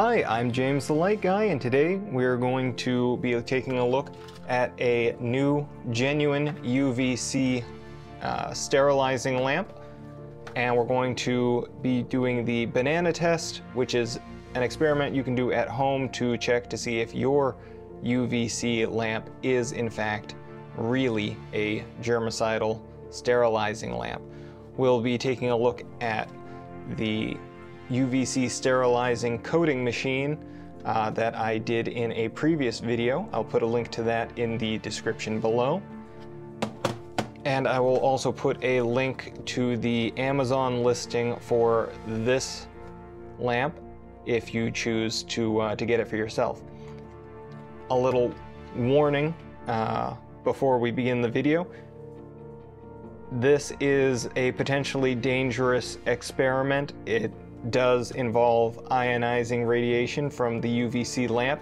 Hi, I'm James the Light Guy, and today we're going to be taking a look at a new genuine UVC uh, sterilizing lamp. And we're going to be doing the banana test, which is an experiment you can do at home to check to see if your UVC lamp is in fact really a germicidal sterilizing lamp. We'll be taking a look at the UVC sterilizing coating machine uh, that I did in a previous video. I'll put a link to that in the description below. And I will also put a link to the Amazon listing for this lamp if you choose to, uh, to get it for yourself. A little warning uh, before we begin the video. This is a potentially dangerous experiment. It does involve ionizing radiation from the UVC lamp,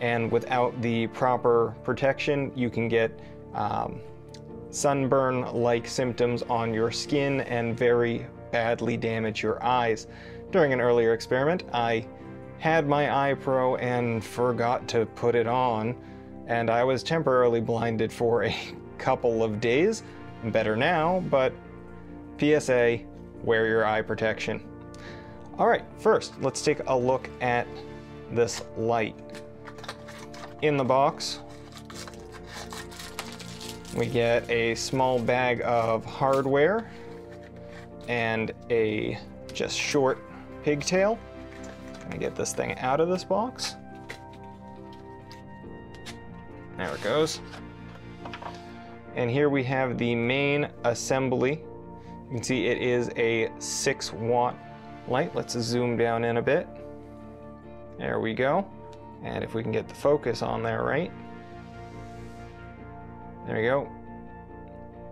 and without the proper protection, you can get um, sunburn like symptoms on your skin and very badly damage your eyes. During an earlier experiment, I had my eye pro and forgot to put it on, and I was temporarily blinded for a couple of days. Better now, but PSA, wear your eye protection. All right, first, let's take a look at this light. In the box, we get a small bag of hardware and a just short pigtail. Gonna get this thing out of this box. There it goes. And here we have the main assembly. You can see it is a six watt light. Let's zoom down in a bit. There we go. And if we can get the focus on there right. There we go.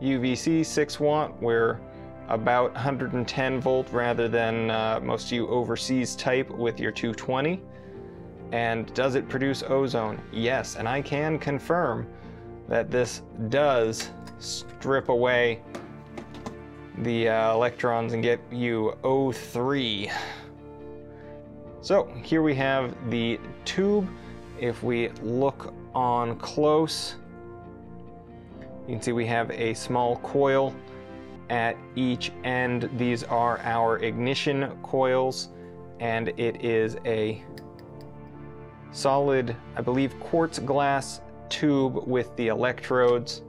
UVC 6 watt, we're about 110 volt rather than uh, most of you overseas type with your 220. And does it produce ozone? Yes, and I can confirm that this does strip away the uh, electrons and get you O3. So here we have the tube. If we look on close, you can see we have a small coil at each end. These are our ignition coils, and it is a solid, I believe, quartz glass tube with the electrodes.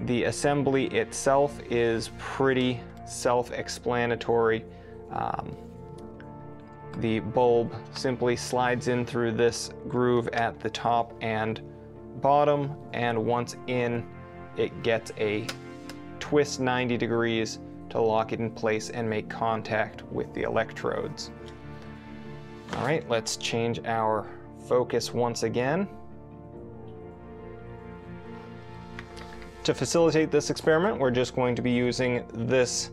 The assembly itself is pretty self-explanatory. Um, the bulb simply slides in through this groove at the top and bottom, and once in, it gets a twist 90 degrees to lock it in place and make contact with the electrodes. All right, let's change our focus once again. To facilitate this experiment, we're just going to be using this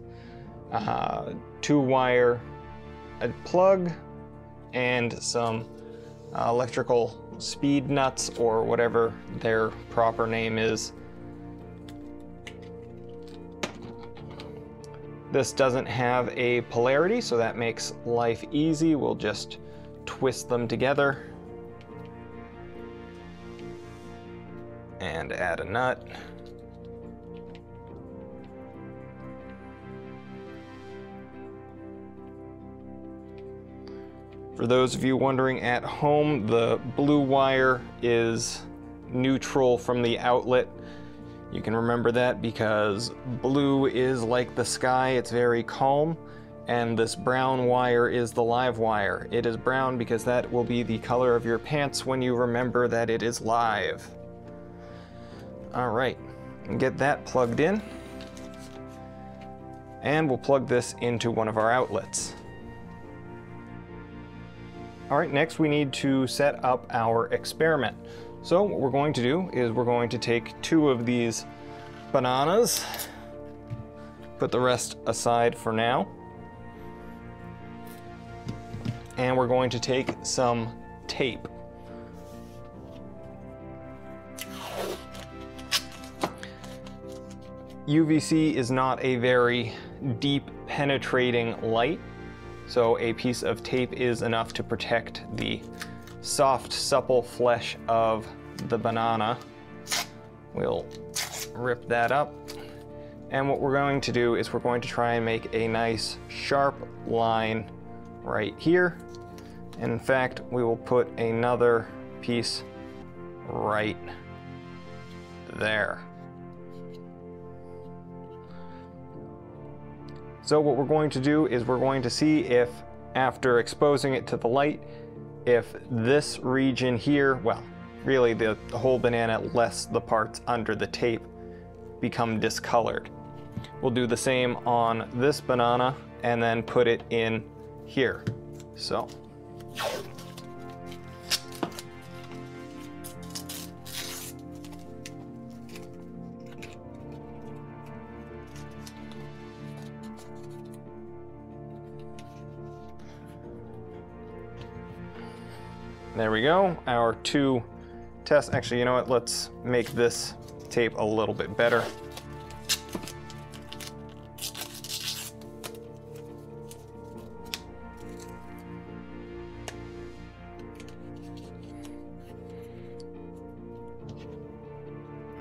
uh, two wire plug and some uh, electrical speed nuts or whatever their proper name is. This doesn't have a polarity, so that makes life easy. We'll just twist them together and add a nut. For those of you wondering at home, the blue wire is neutral from the outlet. You can remember that because blue is like the sky, it's very calm, and this brown wire is the live wire. It is brown because that will be the color of your pants when you remember that it is live. All right, get that plugged in. And we'll plug this into one of our outlets. All right, next we need to set up our experiment. So what we're going to do is we're going to take two of these bananas, put the rest aside for now. And we're going to take some tape. UVC is not a very deep penetrating light, So a piece of tape is enough to protect the soft, supple flesh of the banana. We'll rip that up. And what we're going to do is we're going to try and make a nice sharp line right here. In fact, we will put another piece right there. So what we're going to do is we're going to see if after exposing it to the light, if this region here, well, really the, the whole banana less the parts under the tape become discolored. We'll do the same on this banana and then put it in here. So. There we go, our two tests. Actually, you know what, let's make this tape a little bit better.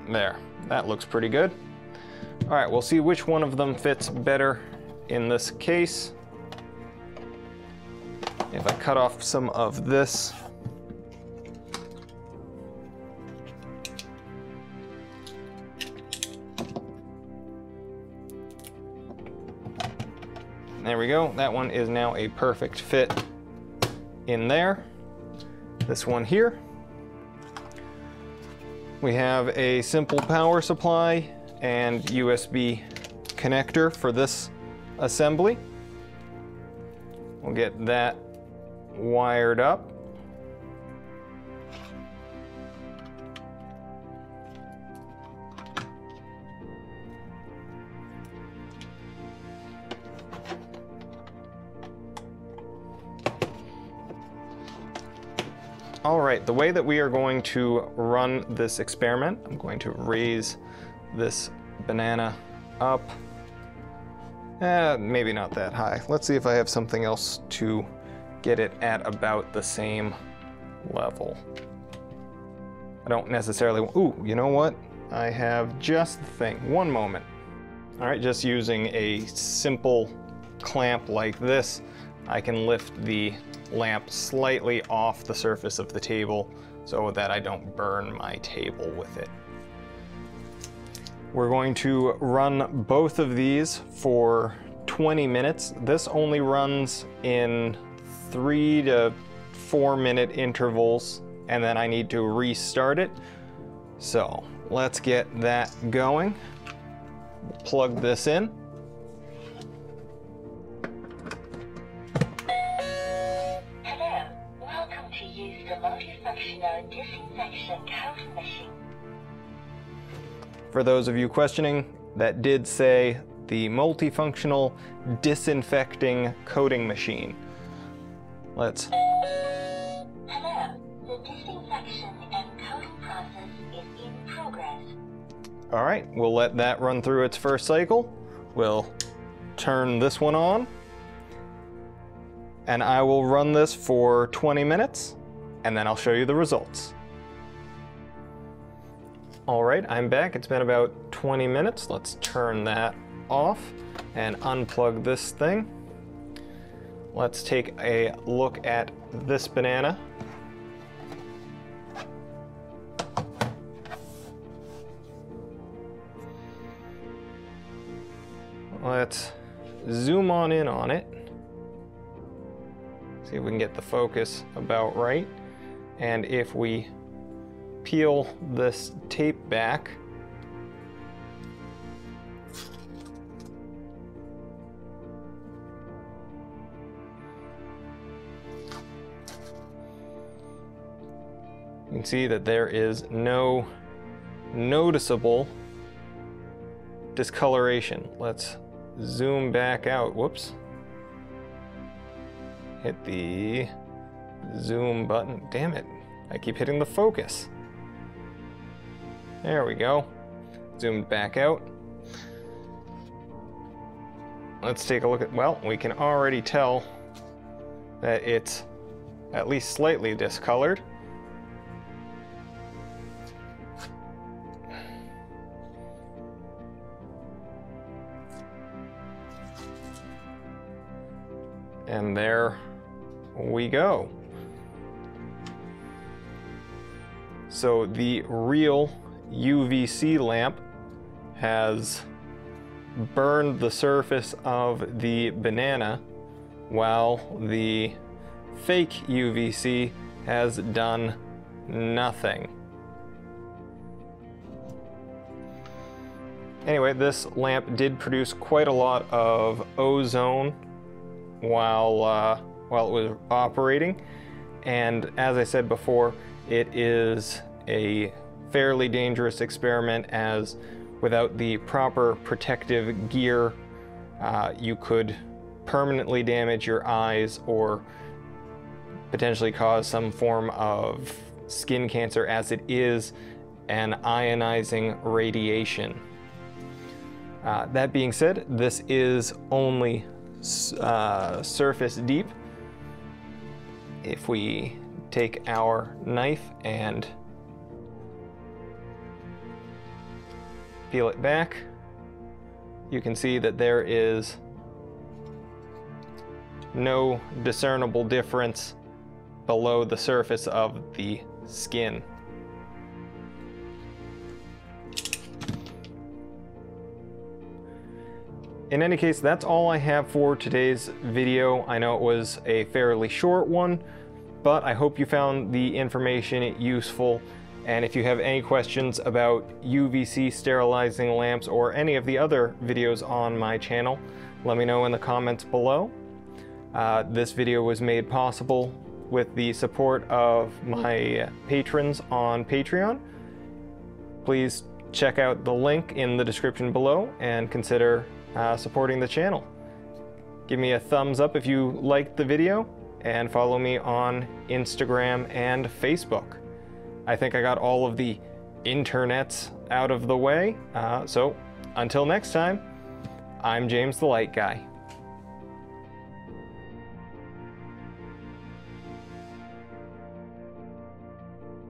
There, that looks pretty good. All right, we'll see which one of them fits better in this case. If I cut off some of this, There we go. That one is now a perfect fit in there. This one here. We have a simple power supply and USB connector for this assembly. We'll get that wired up. All right, the way that we are going to run this experiment, I'm going to raise this banana up. Eh, maybe not that high. Let's see if I have something else to get it at about the same level. I don't necessarily, ooh, you know what? I have just the thing, one moment. All right, just using a simple clamp like this, I can lift the lamp slightly off the surface of the table so that I don't burn my table with it. We're going to run both of these for 20 minutes. This only runs in three to four minute intervals and then I need to restart it. So let's get that going. Plug this in. For those of you questioning, that did say the multifunctional disinfecting coating machine. Let's. Hello, the disinfection and coating process is in progress. All right, we'll let that run through its first cycle. We'll turn this one on. And I will run this for 20 minutes, and then I'll show you the results. All right, I'm back. It's been about 20 minutes. Let's turn that off and unplug this thing. Let's take a look at this banana. Let's zoom on in on it. See if we can get the focus about right. And if we peel this tape back. You can see that there is no noticeable discoloration. Let's zoom back out. Whoops. Hit the zoom button. Damn it. I keep hitting the focus. There we go. Zoomed back out. Let's take a look at, well, we can already tell that it's at least slightly discolored. And there we go. So the real UVC lamp has burned the surface of the banana while the fake UVC has done nothing. Anyway, this lamp did produce quite a lot of ozone while, uh, while it was operating. And as I said before, it is a fairly dangerous experiment as without the proper protective gear, uh, you could permanently damage your eyes or potentially cause some form of skin cancer as it is an ionizing radiation. Uh, that being said, this is only uh, surface deep. If we take our knife and peel it back, you can see that there is no discernible difference below the surface of the skin. In any case, that's all I have for today's video. I know it was a fairly short one, but I hope you found the information useful. And if you have any questions about UVC sterilizing lamps or any of the other videos on my channel, let me know in the comments below. Uh, this video was made possible with the support of my patrons on Patreon. Please check out the link in the description below and consider uh, supporting the channel. Give me a thumbs up if you liked the video and follow me on Instagram and Facebook. I think I got all of the internets out of the way. Uh, so until next time, I'm James the Light Guy.